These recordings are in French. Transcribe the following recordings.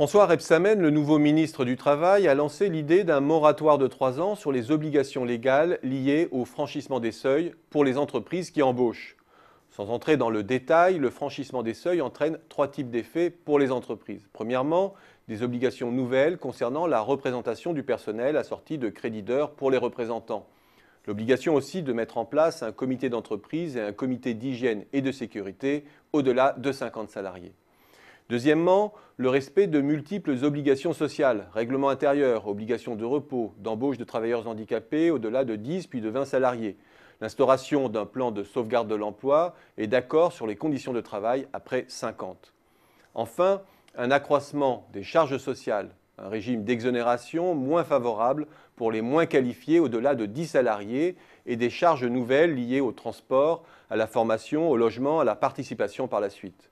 François Rebsamen, le nouveau ministre du Travail, a lancé l'idée d'un moratoire de trois ans sur les obligations légales liées au franchissement des seuils pour les entreprises qui embauchent. Sans entrer dans le détail, le franchissement des seuils entraîne trois types d'effets pour les entreprises. Premièrement, des obligations nouvelles concernant la représentation du personnel assorties de crédits d'heures pour les représentants. L'obligation aussi de mettre en place un comité d'entreprise et un comité d'hygiène et de sécurité au-delà de 50 salariés. Deuxièmement, le respect de multiples obligations sociales, règlement intérieur, obligations de repos, d'embauche de travailleurs handicapés au-delà de 10 puis de 20 salariés, l'instauration d'un plan de sauvegarde de l'emploi et d'accord sur les conditions de travail après 50. Enfin, un accroissement des charges sociales, un régime d'exonération moins favorable pour les moins qualifiés au-delà de 10 salariés et des charges nouvelles liées au transport, à la formation, au logement, à la participation par la suite.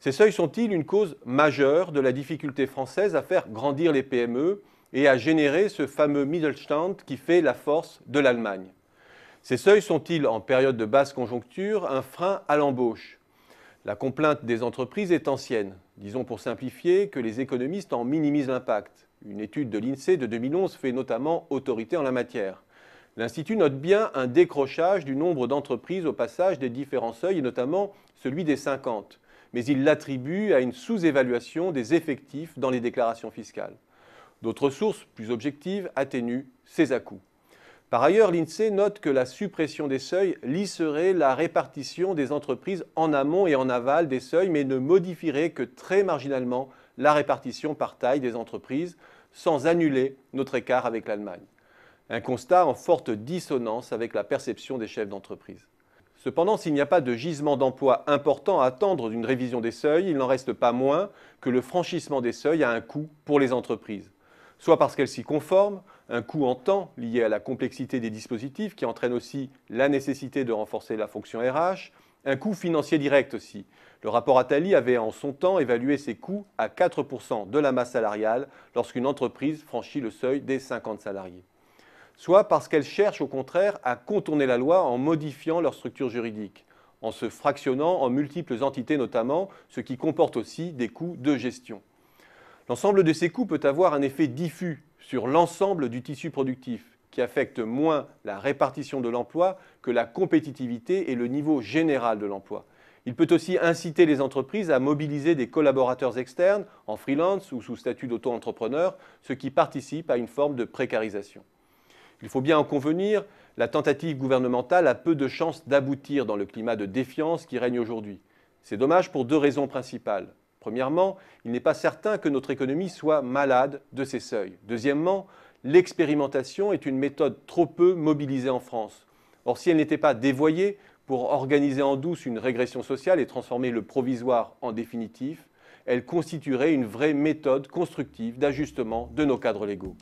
Ces seuils sont-ils une cause majeure de la difficulté française à faire grandir les PME et à générer ce fameux Mittelstand qui fait la force de l'Allemagne? Ces seuils sont-ils, en période de basse conjoncture, un frein à l'embauche? La complainte des entreprises est ancienne. Disons pour simplifier que les économistes en minimisent l'impact. Une étude de l'INSEE de 2011 fait notamment autorité en la matière. L'Institut note bien un décrochage du nombre d'entreprises au passage des différents seuils, et notamment celui des 50 mais il l'attribue à une sous-évaluation des effectifs dans les déclarations fiscales. D'autres sources, plus objectives, atténuent ces à-coups. Par ailleurs, l'INSEE note que la suppression des seuils lisserait la répartition des entreprises en amont et en aval des seuils, mais ne modifierait que très marginalement la répartition par taille des entreprises, sans annuler notre écart avec l'Allemagne. Un constat en forte dissonance avec la perception des chefs d'entreprise. Cependant, s'il n'y a pas de gisement d'emploi important à attendre d'une révision des seuils, il n'en reste pas moins que le franchissement des seuils a un coût pour les entreprises. Soit parce qu'elles s'y conforment, un coût en temps lié à la complexité des dispositifs qui entraîne aussi la nécessité de renforcer la fonction RH, un coût financier direct aussi. Le rapport Attali avait en son temps évalué ces coûts à 4% de la masse salariale lorsqu'une entreprise franchit le seuil des 50 salariés soit parce qu'elles cherchent au contraire à contourner la loi en modifiant leur structure juridique, en se fractionnant en multiples entités notamment, ce qui comporte aussi des coûts de gestion. L'ensemble de ces coûts peut avoir un effet diffus sur l'ensemble du tissu productif, qui affecte moins la répartition de l'emploi que la compétitivité et le niveau général de l'emploi. Il peut aussi inciter les entreprises à mobiliser des collaborateurs externes en freelance ou sous statut d'auto-entrepreneur, ce qui participe à une forme de précarisation. Il faut bien en convenir, la tentative gouvernementale a peu de chances d'aboutir dans le climat de défiance qui règne aujourd'hui. C'est dommage pour deux raisons principales. Premièrement, il n'est pas certain que notre économie soit malade de ces seuils. Deuxièmement, l'expérimentation est une méthode trop peu mobilisée en France. Or, si elle n'était pas dévoyée pour organiser en douce une régression sociale et transformer le provisoire en définitif, elle constituerait une vraie méthode constructive d'ajustement de nos cadres légaux.